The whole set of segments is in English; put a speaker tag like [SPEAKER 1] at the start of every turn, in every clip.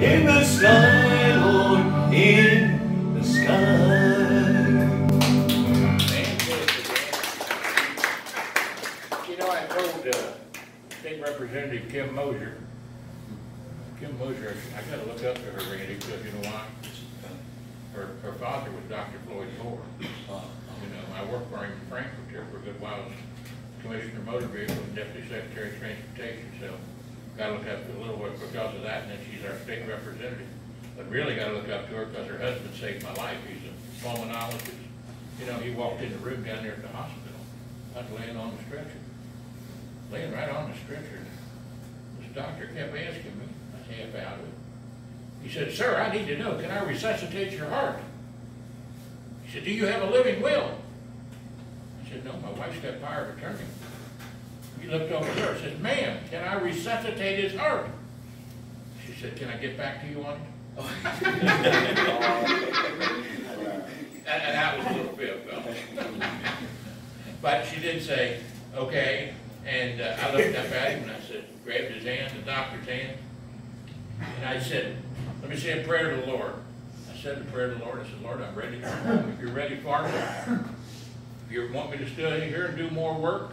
[SPEAKER 1] in the sky, Lord, in the sky.
[SPEAKER 2] You know, I told uh, State Representative Kim Moser, Kim Moser, I gotta look up to her, Randy, because you know why? Her, her father was Dr. Floyd Moore. You know, I worked for him in Frankfort for a good while as Commissioner Motor Vehicle and Deputy Secretary of Transportation, so gotta look up to a little bit because of that, and then she's our state representative. But really gotta look up to her because her husband saved my life. He's a pulmonologist. You know, he walked in the room down there at the hospital. I was laying on the stretcher. Laying right on the stretcher. This doctor kept asking me, I was half out of it. He said, sir, I need to know, can I resuscitate your heart? He said, do you have a living will? I said, no, my wife's got power of attorney. He looked over at her and said, ma'am, can I resuscitate his heart? She said, can I get back to you on it? And, and that was a little bit. But she did say, okay, and uh, I looked up at him and I said, grabbed his hand, the doctor's hand, and I said, let me say a prayer to the Lord. I said the prayer to the Lord, I said, Lord, I'm ready to go home. If you're ready for me, if you want me to stay here and do more work,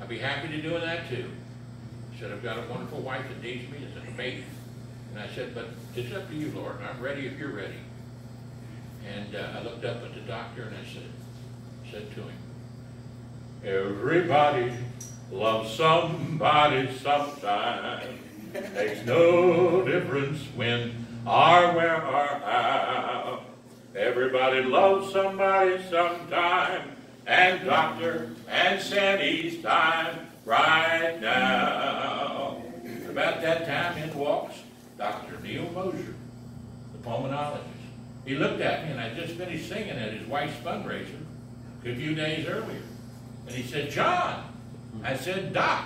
[SPEAKER 2] I'd be happy to do that too. I said, I've got a wonderful wife that needs me, it's a faith. And I said, but it's up to you, Lord, I'm ready if you're ready. And uh, I looked up at the doctor and I said, said to him, Everybody loves somebody sometime. Makes no difference when or where or how. Everybody loves somebody sometime. And doctor and Sandy's time right now. About that time in walks Dr. Neil Moser, the pulmonologist. He looked at me and I just finished singing at his wife's fundraiser a few days earlier. And he said, John, I said, Doc,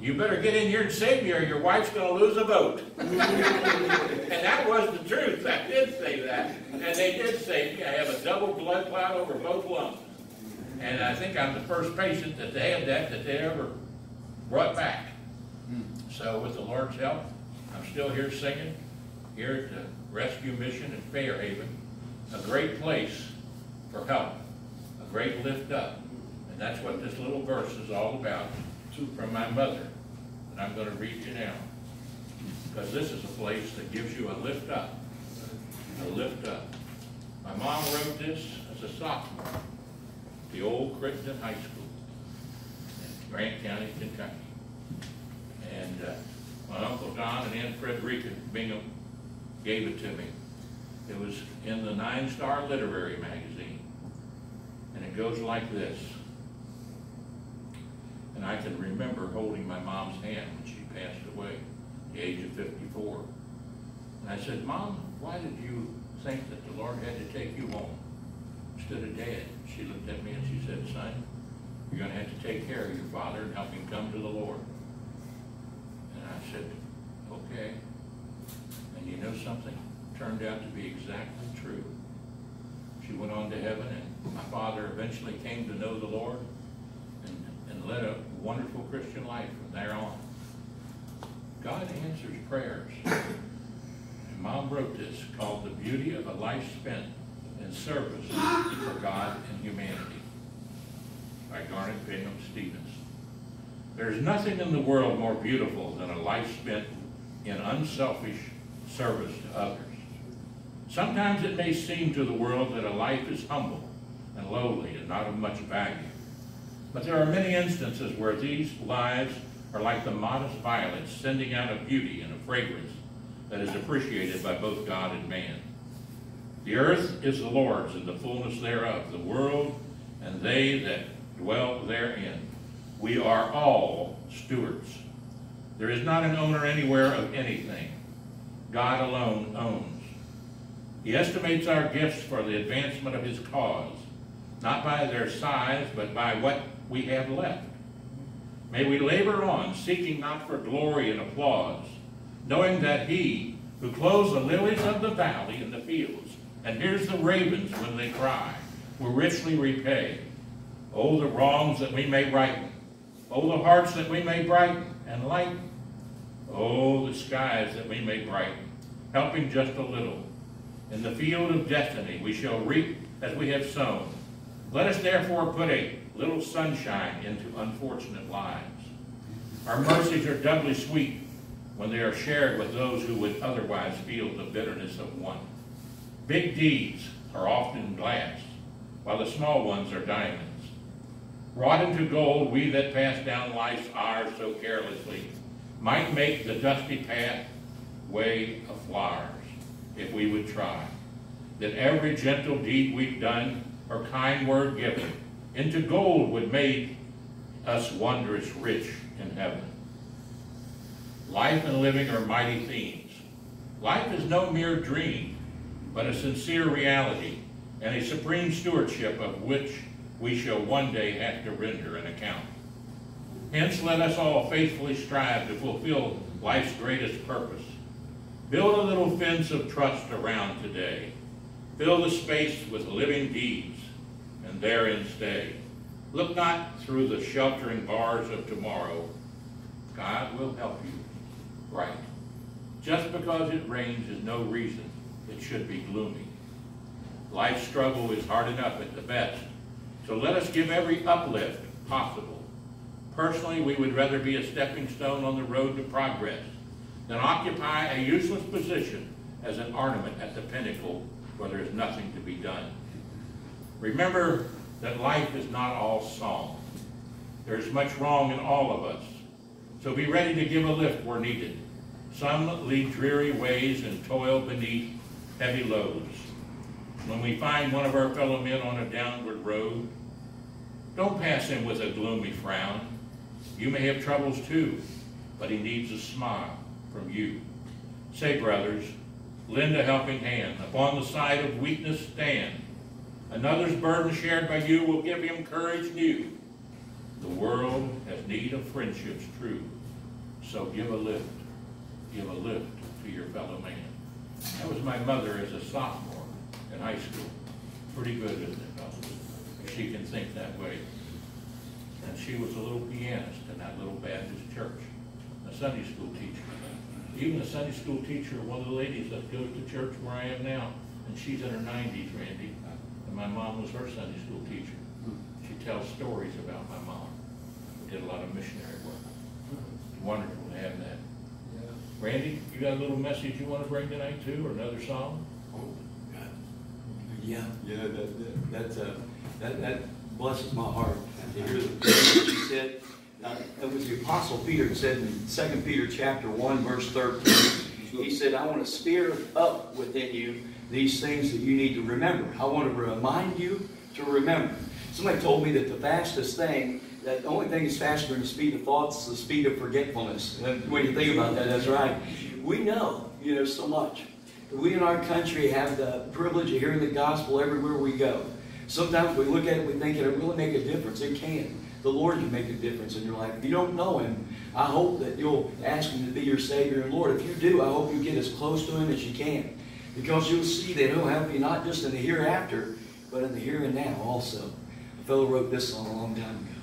[SPEAKER 2] you better get in here and save me or your wife's going to lose a vote. and that was the truth. I did say that. And they did save me. I have a double blood clot over both lungs. And I think I'm the first patient that they had that that they ever brought back. Hmm. So with the Lord's help, I'm still here singing, here at the Rescue Mission in Fairhaven. A great place for help, a great lift up. And that's what this little verse is all about from my mother. And I'm going to read you now. Because this is a place that gives you a lift up. A lift up. My mom wrote this as a sophomore the old Crittenden High School in Grant County, Kentucky. And uh, my Uncle Don and Aunt Frederica Bingham gave it to me. It was in the Nine Star Literary Magazine. And it goes like this. And I can remember holding my mom's hand when she passed away, at the age of 54. And I said, Mom, why did you think that the Lord had to take you home instead of Dad? She looked at me and she said, Son, you're going to have to take care of your father and help him come to the Lord. And I said, okay. And you know something? Turned out to be exactly true. She went on to heaven and my father eventually came to know the Lord and, and led a wonderful Christian life from there on. God answers prayers. And Mom wrote this called The Beauty of a Life Spent in Service for God and Humanity by Garnet Bingham Stevens. There's nothing in the world more beautiful than a life spent in unselfish service to others. Sometimes it may seem to the world that a life is humble and lowly and not of much value. But there are many instances where these lives are like the modest violets sending out a beauty and a fragrance that is appreciated by both God and man. The earth is the Lord's and the fullness thereof, the world and they that dwell therein. We are all stewards. There is not an owner anywhere of anything. God alone owns. He estimates our gifts for the advancement of his cause, not by their size, but by what we have left. May we labor on, seeking not for glory and applause, knowing that he who clothes the lilies of the valley and the fields, and here's the ravens when they cry, will richly repay. Oh, the wrongs that we may righten. Oh, the hearts that we may brighten and lighten. Oh, the skies that we may brighten. helping just a little. In the field of destiny we shall reap as we have sown. Let us therefore put a little sunshine into unfortunate lives. Our mercies are doubly sweet when they are shared with those who would otherwise feel the bitterness of want. Big deeds are often glass, while the small ones are diamonds. Wrought into gold, we that pass down life's hours so carelessly might make the dusty path way of flowers if we would try. That every gentle deed we've done or kind word given into gold would make us wondrous rich in heaven. Life and living are mighty themes. Life is no mere dream, but a sincere reality and a supreme stewardship of which we shall one day have to render an account. Hence, let us all faithfully strive to fulfill life's greatest purpose. Build a little fence of trust around today. Fill the space with living deeds, and therein stay. Look not through the sheltering bars of tomorrow. God will help you right. Just because it rains is no reason it should be gloomy. Life's struggle is hard enough at the best, so let us give every uplift possible. Personally, we would rather be a stepping stone on the road to progress than occupy a useless position as an ornament at the pinnacle where there is nothing to be done. Remember that life is not all song. There is much wrong in all of us, so be ready to give a lift where needed. Some lead dreary ways and toil beneath heavy loads. When we find one of our fellow men on a downward road, don't pass him with a gloomy frown. You may have troubles too, but he needs a smile from you. Say, brothers, lend a helping hand. Upon the side of weakness stand. Another's burden shared by you will give him courage new. The world has need of friendships true. So give a lift, give a lift to your fellow man. That was my mother as a sophomore in high school. Pretty good, isn't it, fellas? She can think that way. And she was a little pianist in that little Baptist church, a Sunday school teacher. Even a Sunday school teacher, one of the ladies that goes to church where I am now, and she's in her nineties, Randy, and my mom was her Sunday school teacher. She tells stories about my mom. Did a lot of missionary work. Wonderful to have that. Randy, you got a little message you want to bring tonight too, or another song?
[SPEAKER 3] Oh, God. Yeah, yeah, that, that, that's, uh, that, that blesses my heart to hear the things that you said. Uh, It was the Apostle Peter that said in Second Peter chapter one, verse thirteen, he said, I want to stir up within you these things that you need to remember. I want to remind you to remember. Somebody told me that the fastest thing, that the only thing that's faster than the speed of thoughts is the speed of forgetfulness. And when you think about that, that's right. We know, you know, so much. We in our country have the privilege of hearing the gospel everywhere we go. Sometimes we look at it, we think it'll really make a difference. It can. The Lord can make a difference in your life. If you don't know Him, I hope that you'll ask Him to be your Savior and Lord. If you do, I hope you get as close to Him as you can. Because you'll see that He'll help you not just in the hereafter, but in the here and now also. A fellow wrote this song a long time ago.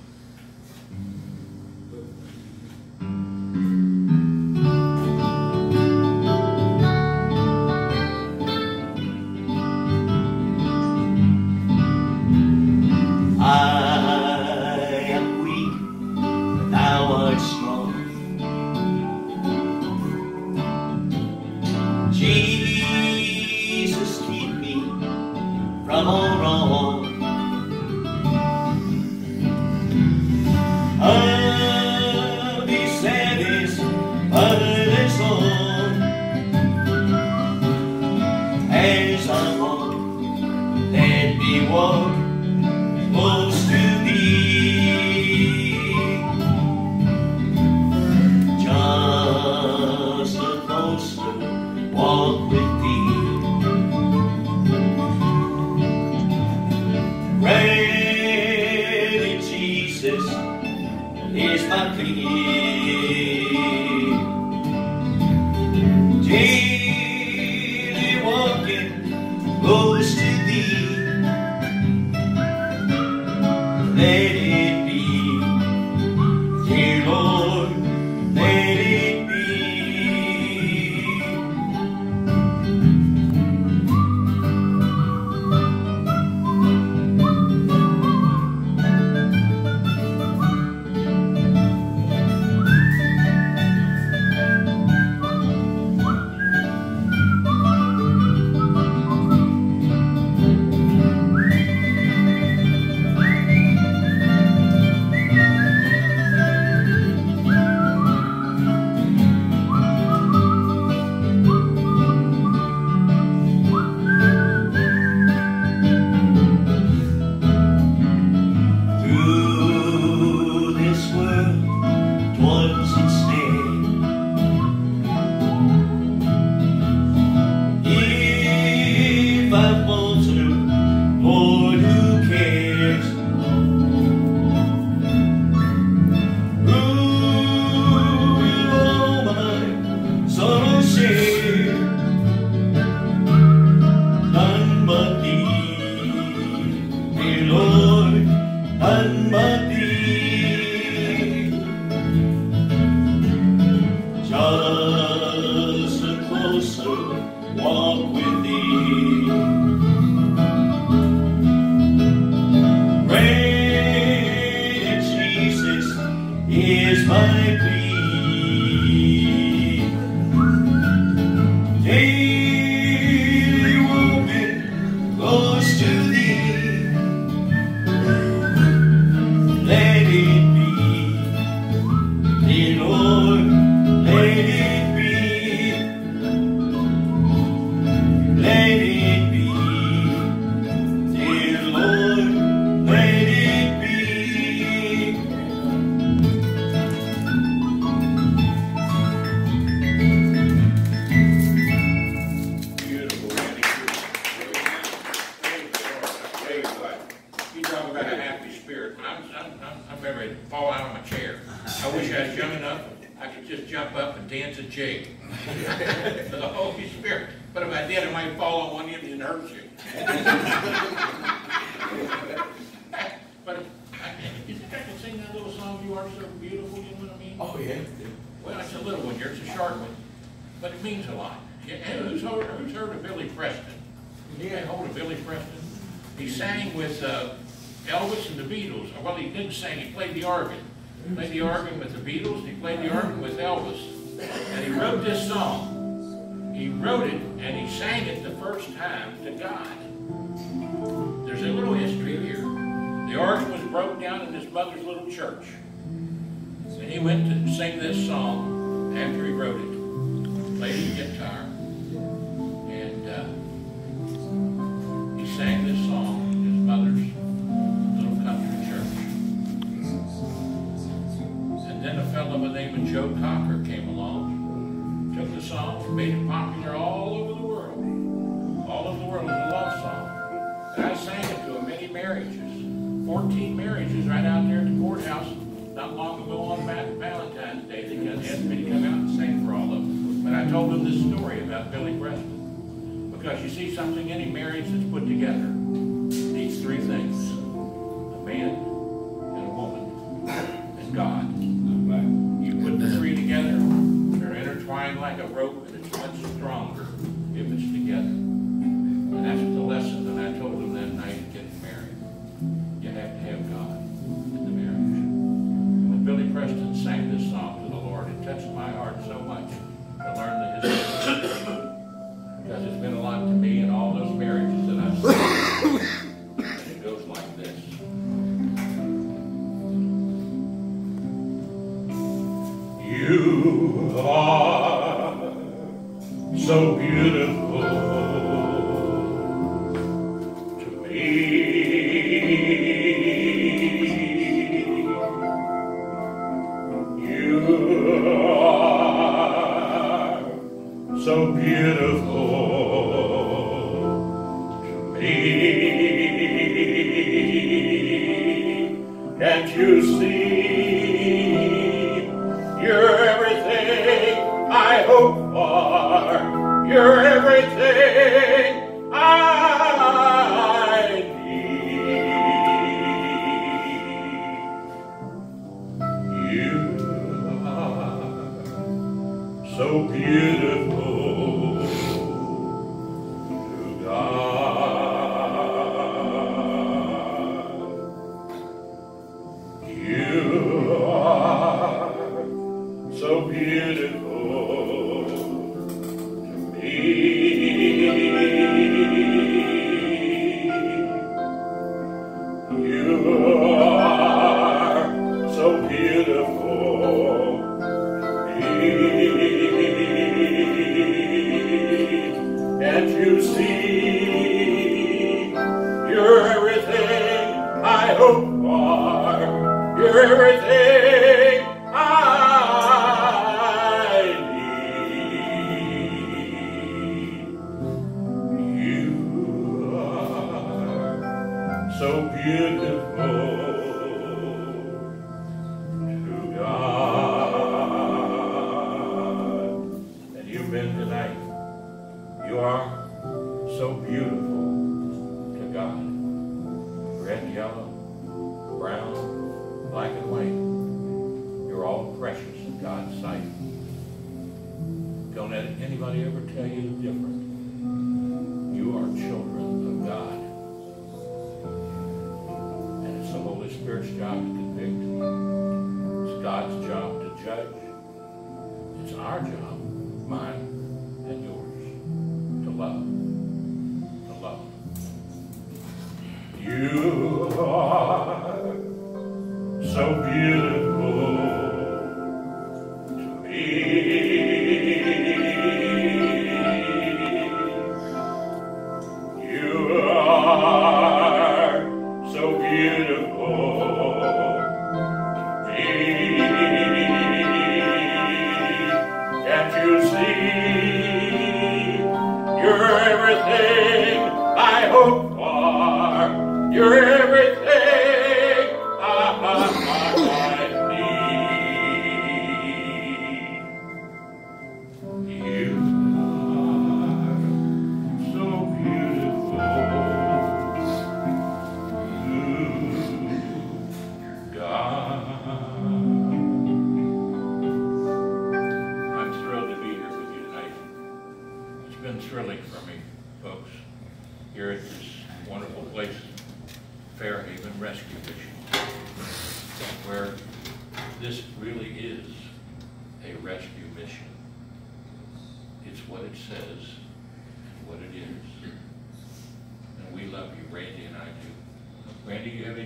[SPEAKER 1] lady. Closer
[SPEAKER 2] who's heard, who's heard of Billy Preston? You got hold of Billy Preston? He sang with uh, Elvis and the Beatles. Well, he didn't sing, he played the organ. He played the organ with the Beatles, he played the organ with Elvis. And he wrote this song. He wrote it and he sang it the first time to God. There's a little history here. The organ was broke down in his mother's little church. And he went to sing this song after he wrote it. Played his guitar. Then a fellow by the name of Joe Cocker came along, took the song, made it popular all over the world. All over the world as a love song. And I sang it to him many marriages. 14 marriages right out there at the courthouse not long ago on Valentine's Day. They asked me to come out and sing for all of them. But I told them this story about Billy Preston. Because you see something, any marriage that's put together needs three things. A man so beautiful to me. Can't you see? You're everything I hope for. You're so so beautiful our job, mine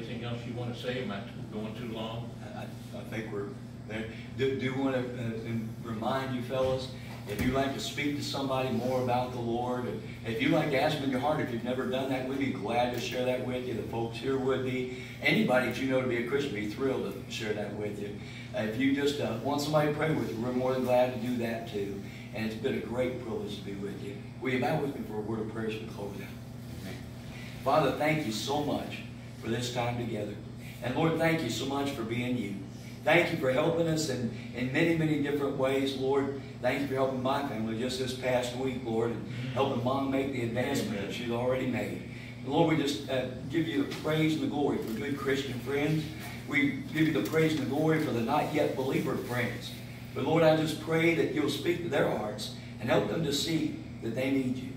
[SPEAKER 2] anything else you want to say? Am I going too long?
[SPEAKER 3] I, I think we're there. Do, do want to remind you fellas, if you'd like to speak to somebody more about the Lord, if you'd like to ask them in your heart, if you've never done that, we'd be glad to share that with you. The folks here would be. Anybody that you know to be a Christian would be thrilled to share that with you. Uh, if you just uh, want somebody to pray with you, we're more than glad to do that too. And it's been a great privilege to be with you. Will you bow with me for a word of prayer as we close out? Father, thank you so much for this time together. And Lord, thank you so much for being you. Thank you for helping us in, in many, many different ways, Lord. Thank you for helping my family just this past week, Lord, and helping Mom make the advancement that she's already made. And Lord, we just uh, give you the praise and the glory for good Christian friends. We give you the praise and the glory for the not yet believer friends. But Lord, I just pray that you'll speak to their hearts and help them to see that they need you.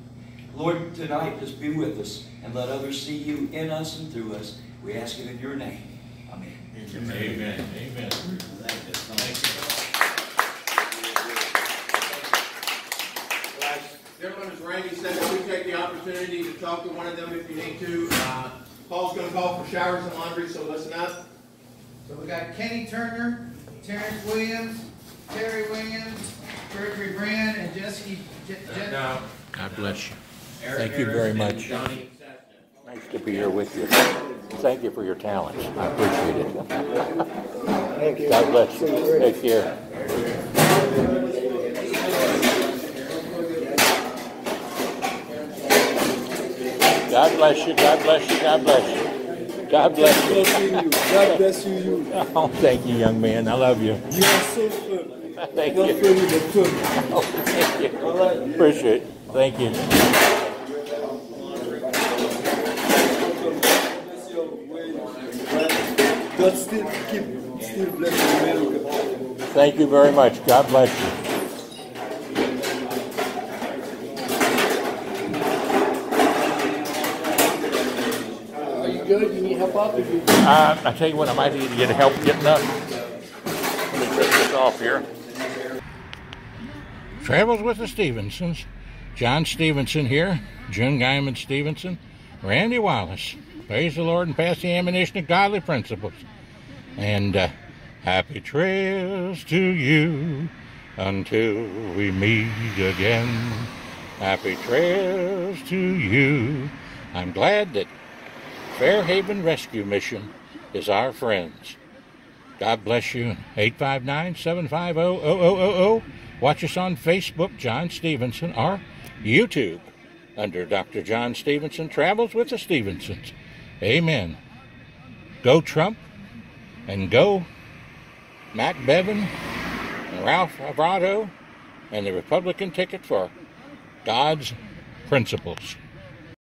[SPEAKER 3] Lord, tonight just be with us and let others see you in us and through us. We ask it in your name. Amen.
[SPEAKER 2] Amen. Amen. Amen. Thank you.
[SPEAKER 4] Gentlemen, as Randy said, please take the opportunity to talk to one of them if you need to. Uh, Paul's going to call for showers and laundry, so listen up.
[SPEAKER 5] So we got Kenny Turner, Terrence Williams, Terry Williams, Gregory Brand, and Jesse. Je- Je-
[SPEAKER 2] Now,
[SPEAKER 6] God bless you.
[SPEAKER 4] Eric
[SPEAKER 6] Thank you very much.
[SPEAKER 4] Johnny
[SPEAKER 6] Nice to be here with you. Thank you for your talents. I appreciate it. Thank you. God bless you. Take care. God bless you. God bless you. God bless you. God bless you.
[SPEAKER 7] you. God bless you, you.
[SPEAKER 6] Oh, thank you, young man. I love you.
[SPEAKER 7] You are so firm.
[SPEAKER 6] Thank you.
[SPEAKER 7] firm, but firm.
[SPEAKER 6] Oh, thank you.
[SPEAKER 7] All right.
[SPEAKER 6] Appreciate it. Thank you.
[SPEAKER 7] God still keep, still bless America.
[SPEAKER 6] Thank you very much. God bless you.
[SPEAKER 7] Are you good? You need help out? If you
[SPEAKER 6] Uh, I tell you what, I might need to get help getting up. Let me take this off here. Travels with the Stephensons. John Stephenson here. June Guyman Stephenson. Randy Wallace. Praise the Lord and pass the ammunition of godly principles. And uh, happy trails to you until we meet again. Happy trails to you. I'm glad that Fairhaven Rescue Mission is our friends. God bless you. 859 750 Watch us on Facebook, John Stephenson, or YouTube under Dr. John Stephenson Travels with the Stephensons. Amen. Go Trump and go Matt Bevin and Ralph Alvarado and the Republican ticket for God's principles.